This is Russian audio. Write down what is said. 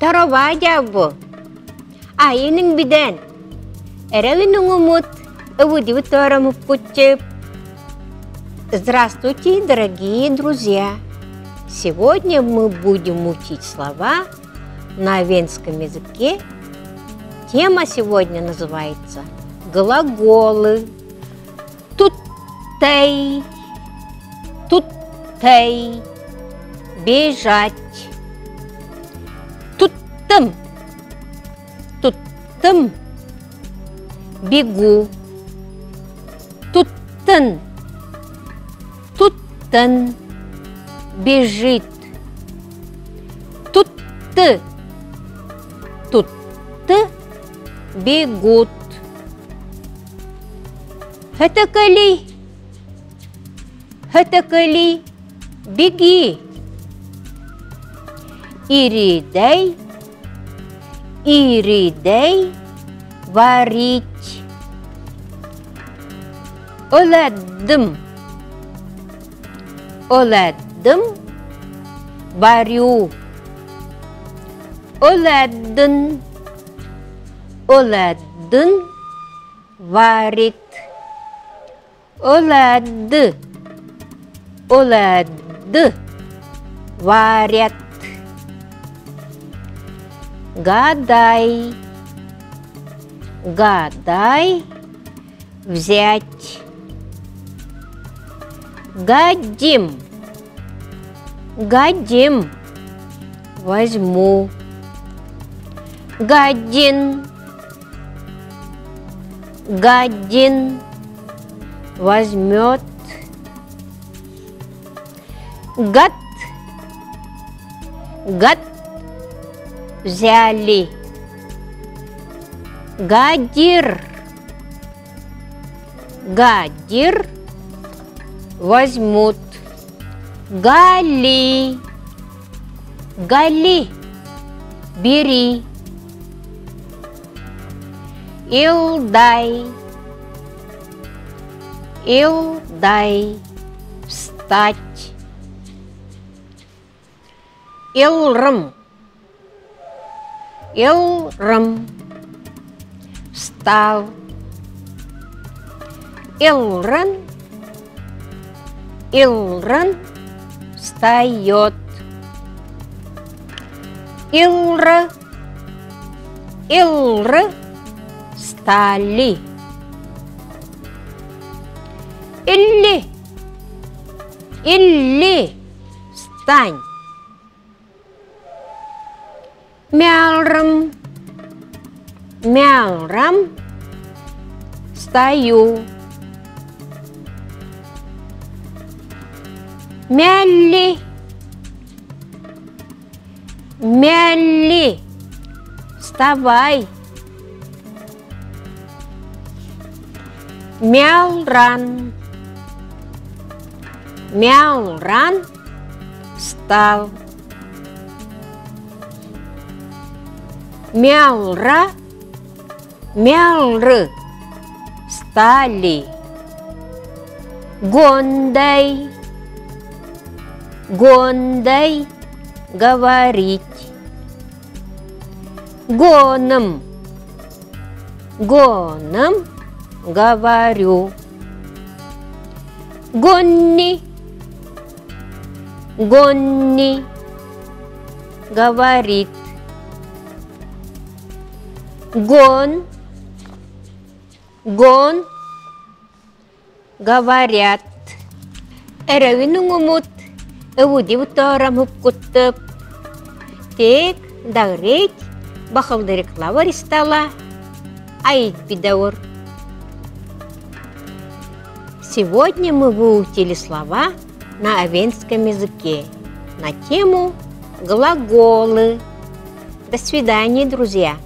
Дарова дявбо. Айының биден. Эревінің умут. Эвуди второму путеп. Здравствуйте, дорогие друзья! Сегодня мы будем учить слова на венском языке. Тема сегодня называется глаголы. Тут тей, тут тей, бежать. Тым, тут тым, бегу. Тут тын, бежит. Тут ты, тут ты, бегут. Это коли, это коли, беги. Иридей, иридей, варить. Оладым, оладым, варю. Оладын, оладын, варит. Олады, олады, варят. Гадай, гадай, взять. Гадим, гадим, возьму. Гадин, гадин, возьмет. Гад, гад, взяли. Гадир, гадир, возьмут. Гали, гали, бери. Илдай, Илдай, встать. Илрым, Илрым, встал. Илрын, Илрын, встает. Илры, Илры, стали. Илли, Илли, встань. Мялрам, мялрам, стою. Мялли, мялли, вставай. Мялран, мялран, встал. Мялра, мялры, стали. Гондай, гондай, говорить. Гоном, гоном, говорю. Гонни, гонни, говорит. Гон, гон, говорят. Эревинің ұмыт, әуді бұтарам хүпкүттіп. Тек дағрет, бақылдырық лавар истала, айт бедаур. Сегодня мы выучили слова на авенском языке на тему глаголы. До свидания, друзья!